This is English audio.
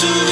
should